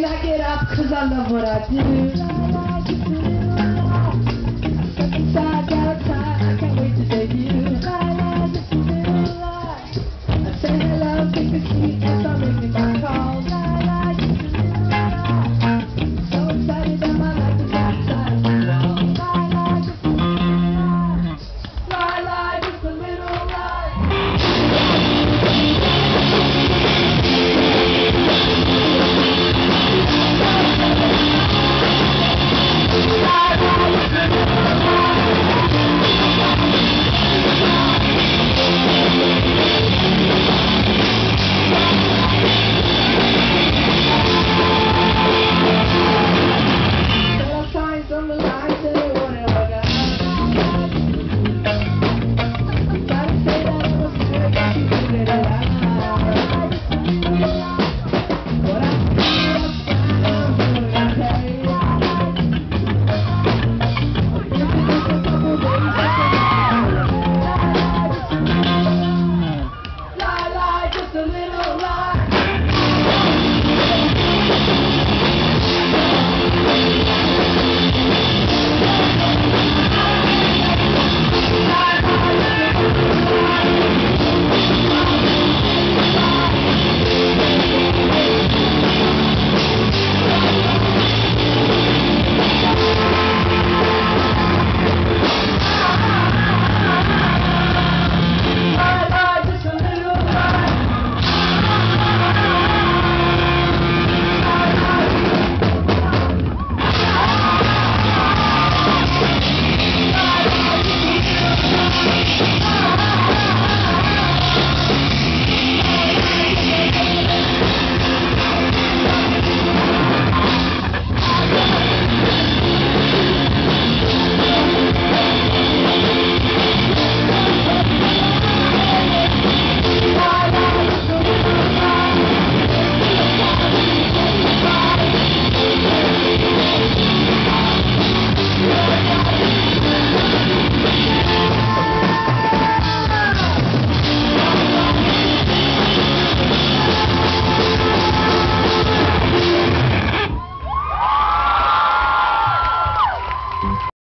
when I get up, cause I love what I do.